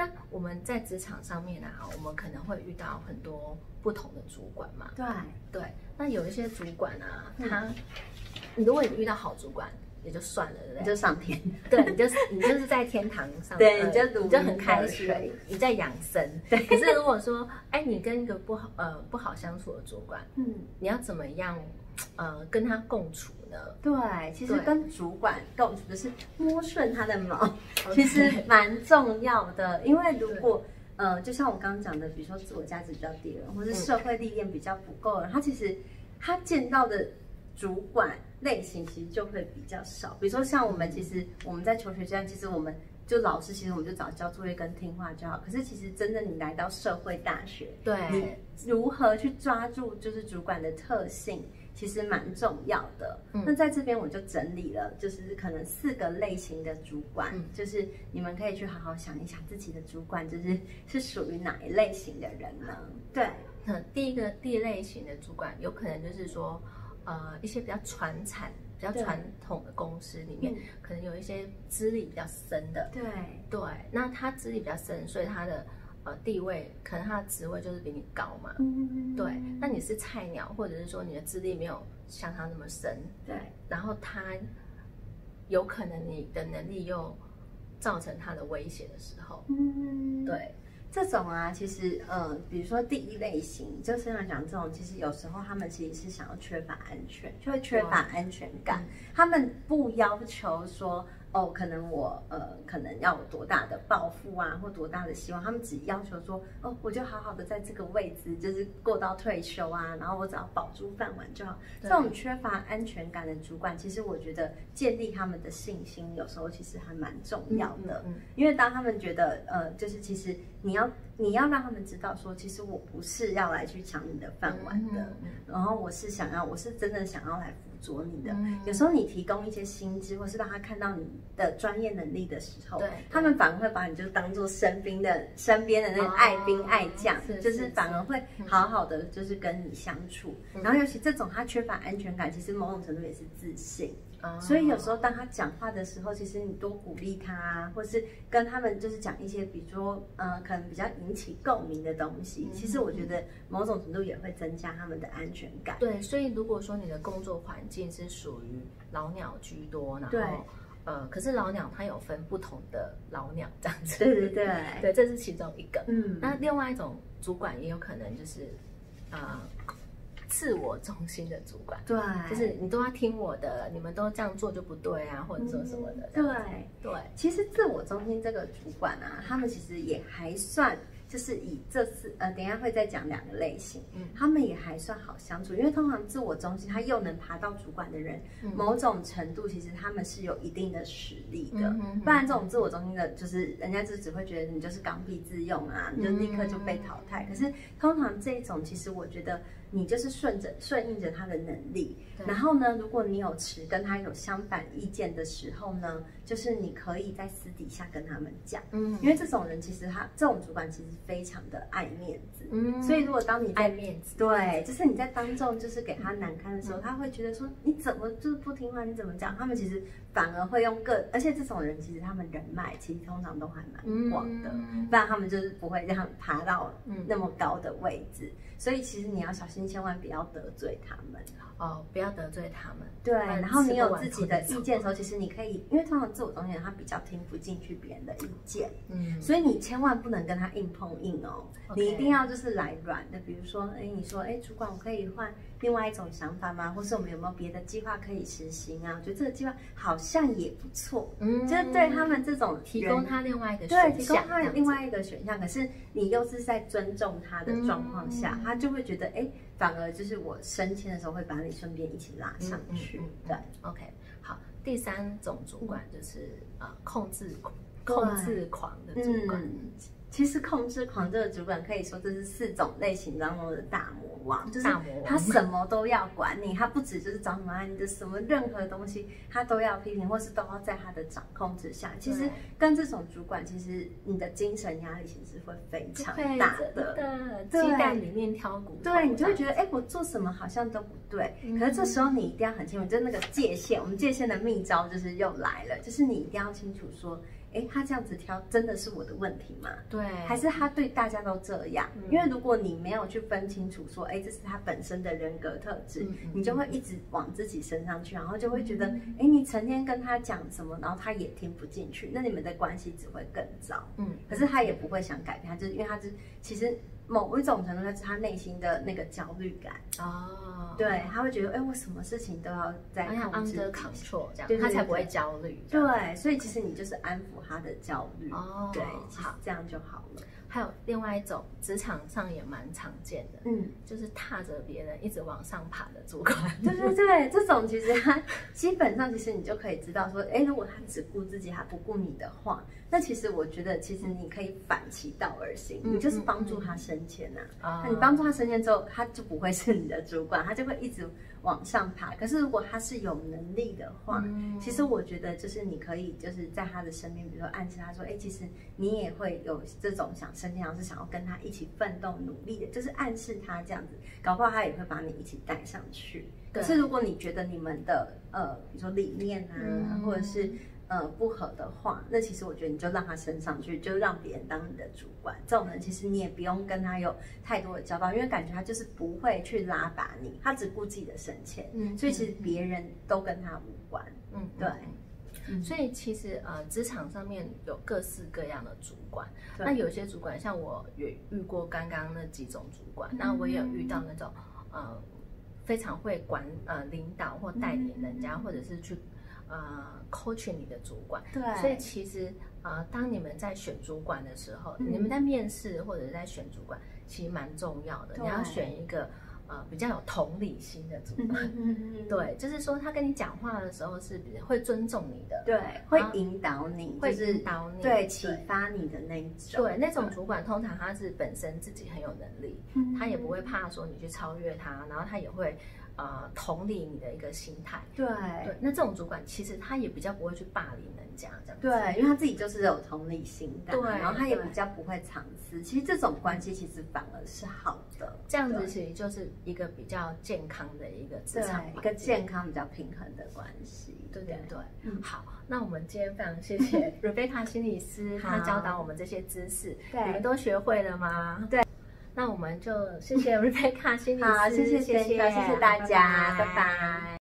那我们在职场上面啊，我们可能会遇到很多不同的主管嘛。对对，那有一些主管啊，嗯他如果你遇到好主管也就算了，对不对？你就上天。对，你就是你就是在天堂上，呃对你就你就很开心，你在养生。对可是如果说，哎，你跟一个不好呃不好相处的主管，嗯，你要怎么样呃跟他共处呢？对，其实跟主管共处就是摸顺他的毛，其实蛮重要的。因为如果呃，就像我刚刚讲的，比如说自我价值比较低的人，或是社会历练比较不够的人，他其实他见到的主管类型其实就会比较少。比如说像我们，其实我们在求学阶段，其实我们就老师，其实我们就找交作业跟听话就好。可是其实真的你来到社会大学，对你如何去抓住就是主管的特性，其实蛮重要的。嗯。那在这边我就整理了，就是可能四个类型的主管，嗯。就是你们可以去好好想一想自己的主管就是是属于哪一类型的人呢？对，那第一个第一类型的主管，有可能就是说，呃，一些比较传产、比较对。传统的公司里面，嗯。可能有一些资历比较深的，对，对，那他资历比较深，所以他的呃地位，可能他的职位就是比你高嘛，嗯对。那你是菜鸟，或者是说你的资历没有像他那么深，对，然后他有可能你的能力又造成他的威胁的时候，嗯，对，这种啊，其实呃，比如说第一类型，就身上讲这种，其实有时候他们其实是想要缺乏安全，就会缺乏安全感。他们不要求说哦，可能我呃，可能要有多大的抱负啊，或多大的希望，他们只要求说哦，我就好好的在这个位置，就是过到退休啊，然后我只要保住饭碗就好。这种缺乏安全感的主管，其实我觉得建立他们的信心，有时候其实还蛮重要的。嗯嗯因为当他们觉得，呃，就是其实你要你要让他们知道说，其实我不是要来去抢你的饭碗的，然后我是想要，我是真的想要来辅佐你的。嗯有时候你提供一些薪资，或是让他看到你的专业能力的时候对，他们反而会把你就当做身边的身边的那个爱兵哦爱将，是就是是反而会好好的就是跟你相处。嗯然后尤其这种他缺乏安全感，其实某种程度也是自信。啊所以有时候当他讲话的时候，其实你多鼓励他啊，或是跟他们就是讲一些，比如说呃，可能比较引起共鸣的东西。嗯其实我觉得某种程度也会增加他们的安全感。对，所以如果说你的工作环境是属于老鸟居多，然对。后呃，可是老鸟它有分不同的老鸟这样子，对对对，对，这是其中一个。嗯，那另外一种主管也有可能就是呃自我中心的主管，对，就是你都要听我的，你们都这样做就不对啊，或者说什么的。对。对，其实自我中心这个主管啊，他们其实也还算，就是以这次呃，等一下会再讲两个类型，嗯他们也还算好相处，因为通常自我中心他又能爬到主管的人，嗯某种程度其实他们是有一定的实力的，嗯哼不然这种自我中心的，就是人家就只会觉得你就是刚愎自用啊，你就立刻就被淘汰。可是通常这种，其实我觉得你就是顺着顺应着他的能力，然后呢，如果你有持跟他有相反意见的时候呢，就是你可以在私底下跟他们讲，嗯。因为这种人其实他这种主管其实非常的爱面子，嗯。所以如果当你爱面子，对，就是你在当众就是给他难堪的时候，他会觉得说你怎么就是不听话，你怎么讲？他们其实反而会用各，而且这种人其实他们人脉其实通常都还蛮广的，嗯。不然他们就是不会这样爬到嗯。那么高的位置。所以其实你要小心，千万不要得罪他们。哦，不要得罪他们。对，然然后你有自己的意见的时候，其实你可以，因为通常自我中心人他比较听不进去别人的意见，嗯，所以你千万不能跟他硬碰硬哦你一定要就是来软的，比如说，哎，你说，哎，主管，我可以换另外一种想法吗？或是我们有没有别的计划可以实行啊？我觉得这个计划好像也不错，嗯就是对他们这种提供他另外一个对，选提供项，这样子他另外一个选项，可是你又是在尊重他的状况下，嗯他就会觉得，哎，反而就是我升迁的时候会把你顺便一起拉上去，对。OK，好，第三种主管就是呃控制狂控制狂的主管，嗯，其实控制狂这个主管可以说这是四种类型当中的大魔王，就是大魔王他什么都要管你，他不止就是找什么啊你的什么任何东西他都要批评，或是都要在他的掌控之下。其实跟这种主管，其实你的精神压力其实会非常大的。的对鸡蛋里面挑骨头，对你就会觉得得，哎，我做什么好像都不对。嗯可是这时候你一定要很清楚，就是那个界限。我们界限的秘招就是又来了，就是你一定要清楚说，哎，他这样子挑真的是我的问题吗？对，还是他对大家都这样？嗯因为如果你没有去分清楚说，哎，这是他本身的人格特质，嗯嗯你就会一直往自己身上去，然后就会觉得，哎，你成天跟他讲什么，然后他也听不进去，那你们的关系只会更糟。嗯，可是他也不会想改变，他就是因为他是其实某一种程度，他是他内心的那个焦虑感，哦，对，他会觉得，哎，我什么事情都要在 under control 这样，对他才不会焦虑。对，所以其实你就是安抚他的焦虑，哦对，好。这样就好了。还有另外一种职场上也蛮常见的，嗯，就是踏着别人一直往上爬的主管。对对对，这种其实他基本上，其实你就可以知道说，哎，如果他只顾自己，还不顾你的话，那其实我觉得，其实你可以反其道而行，嗯你就是帮助他升迁呐、啊。那你帮助他升迁之后，他就不会是你的主管，他就会一直往上爬。可是如果他是有能力的话，嗯。其实我觉得就是你可以就是在他的身边，比如说暗示他说，哎，其实你也会有这种想升迁，然后是想要跟他一起奋斗努力的，就是暗示他这样子，搞不好他也会把你一起带上去。可是如果你觉得你们的呃，比如说理念啊，嗯。或者是呃不合的话，那其实我觉得你就让他升上去，就让别人当你的主管。这种人其实你也不用跟他有太多的交道，因为感觉他就是不会去拉拔你，他只顾自己的升迁，嗯所以其实别人都跟他无关。嗯，对嗯。所以其实呃，职场上面有各式各样的主管，那有些主管像我也遇过刚刚那几种主管，嗯那我也有遇到那种呃非常会管呃领导或带领人家，或者是去呃 coach 你的主管。对所以其实呃，当你们在选主管的时候，嗯你们在面试或者是在选主管，其实蛮重要的。你要选一个呃比较有同理心的主管。嗯，对，就是说他跟你讲话的时候是比会尊重你的，对，会引导你，会就是引导你对，启发你的那一种。对，那种主管通常他是本身自己很有能力，嗯他也不会怕说你去超越他，然后他也会呃同理你的一个心态。对。对，那这种主管其实他也比较不会去霸凌人家这样子。对，因为他自己就是有同理心的，对然后他也比较不会藏私。其实这种关系其实反而是好的，这样子其实就是一个比较健康的一个职场一个健康比较平衡的关系。对对。对，嗯。好，那我们今天非常谢谢 Rebecca 心理师，好她教导我们这些知识，对。你们都学会了吗？对，那我们就谢谢 Rebecca 心理师，好，谢谢谢谢谢谢大家，拜。拜拜